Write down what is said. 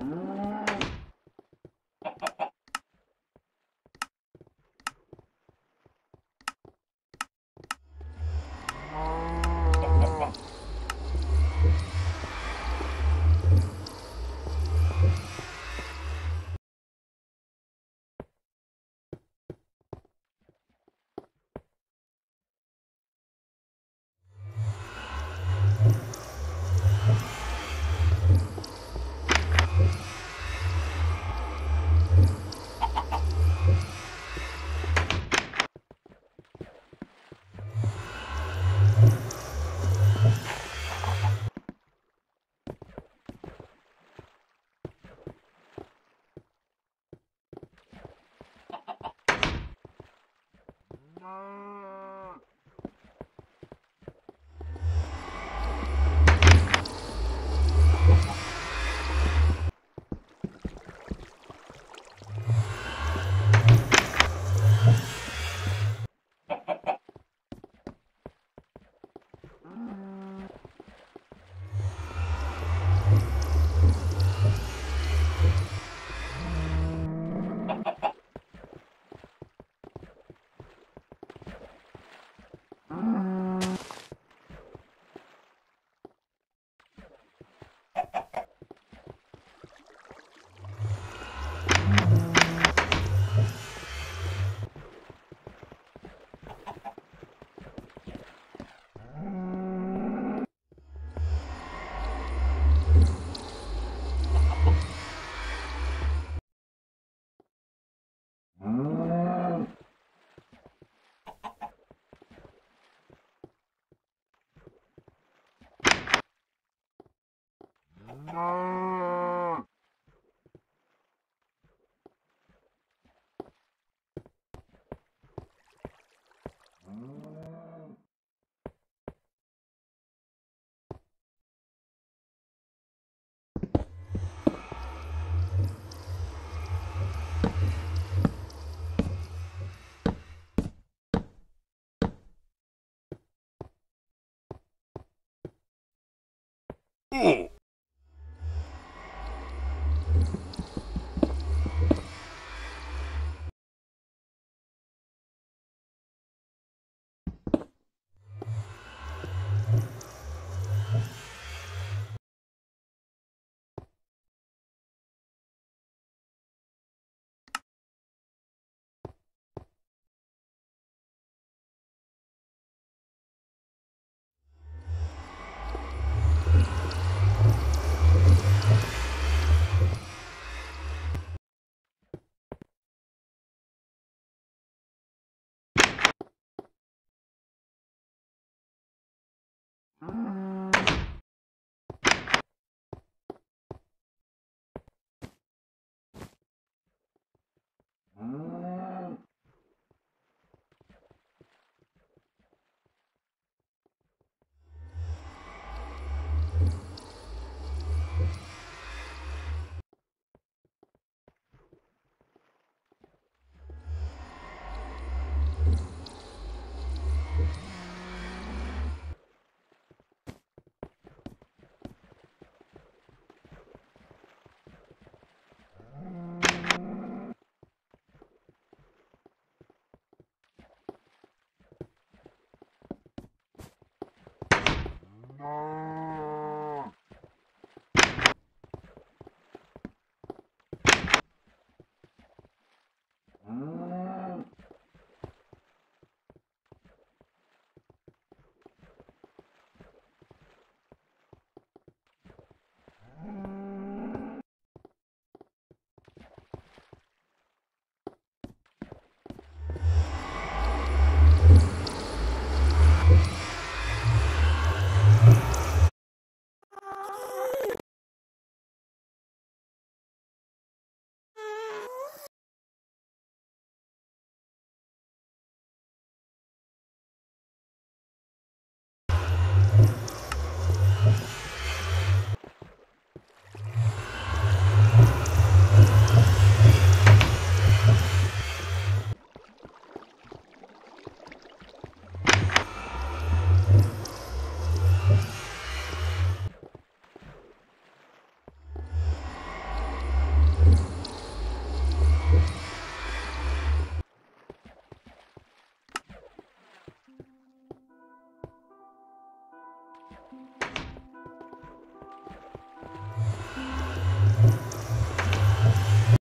Hum. Ooh. No.